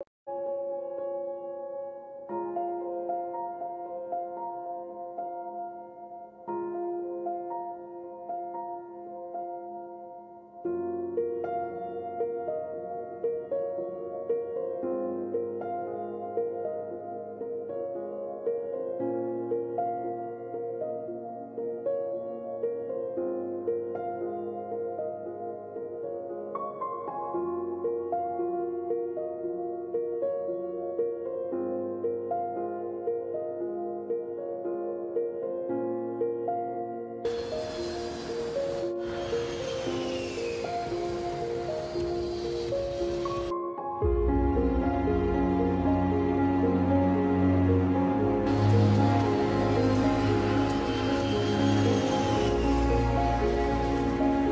you